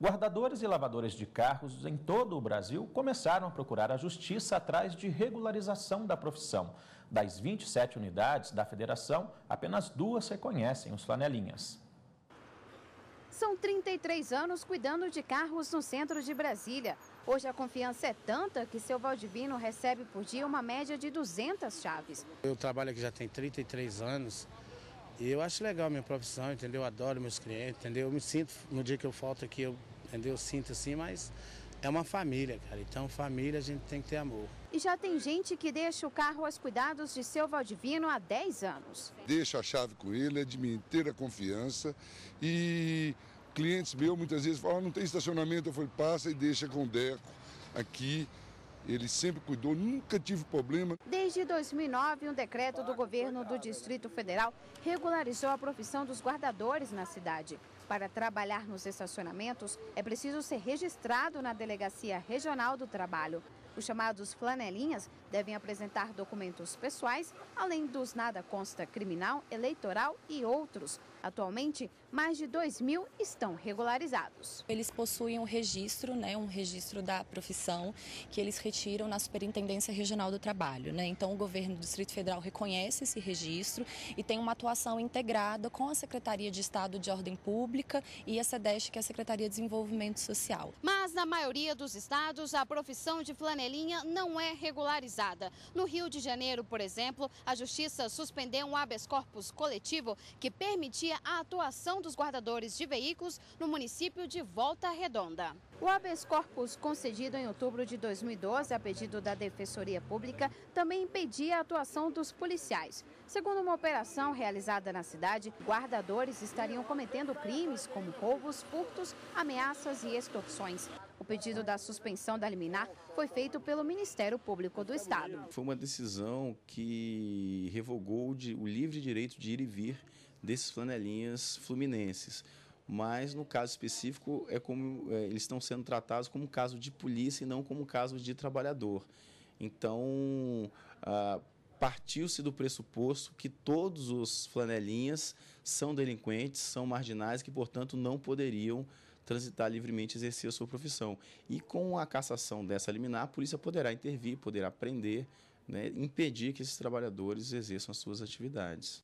Guardadores e lavadores de carros em todo o Brasil começaram a procurar a justiça atrás de regularização da profissão. Das 27 unidades da federação, apenas duas reconhecem os flanelinhas. São 33 anos cuidando de carros no centro de Brasília. Hoje a confiança é tanta que seu Valdivino recebe por dia uma média de 200 chaves. Eu trabalho aqui já tem 33 anos e eu acho legal a minha profissão, entendeu? Eu adoro meus clientes, entendeu? Eu me sinto, no dia que eu falto aqui, eu, entendeu? Eu sinto assim, mas é uma família, cara. Então, família a gente tem que ter amor. E já tem gente que deixa o carro aos cuidados de seu Valdivino há 10 anos. Deixa a chave com ele, é de minha inteira confiança. E clientes meus muitas vezes falam, não tem estacionamento, eu falei, passa e deixa com o Deco aqui. Ele sempre cuidou, nunca tive problema. Desde 2009, um decreto do governo do Distrito Federal regularizou a profissão dos guardadores na cidade. Para trabalhar nos estacionamentos, é preciso ser registrado na Delegacia Regional do Trabalho. Os chamados flanelinhas devem apresentar documentos pessoais, além dos nada consta criminal, eleitoral e outros. Atualmente, mais de 2 mil estão regularizados. Eles possuem um registro, né, um registro da profissão, que eles retiram na Superintendência Regional do Trabalho. Né? Então, o governo do Distrito Federal reconhece esse registro e tem uma atuação integrada com a Secretaria de Estado de Ordem Pública e a SEDEST, que é a Secretaria de Desenvolvimento Social. Mas, na maioria dos estados, a profissão de flanelinha não é regularizada. No Rio de Janeiro, por exemplo, a Justiça suspendeu um habeas corpus coletivo que permitia a atuação dos guardadores de veículos no município de Volta Redonda. O habeas corpus concedido em outubro de 2012 a pedido da Defensoria Pública também impedia a atuação dos policiais. Segundo uma operação realizada na cidade, guardadores estariam cometendo crimes como roubos, furtos, ameaças e extorsões. O pedido da suspensão da liminar foi feito pelo Ministério Público do Estado. Foi uma decisão que revogou o livre direito de ir e vir desses flanelinhas fluminenses mas no caso específico é como é, eles estão sendo tratados como caso de polícia e não como caso de trabalhador. Então ah, partiu-se do pressuposto que todos os flanelinhas são delinquentes, são marginais, que portanto não poderiam transitar livremente, exercer a sua profissão. E com a cassação dessa liminar, a polícia poderá intervir, poderá prender, né, impedir que esses trabalhadores exerçam as suas atividades.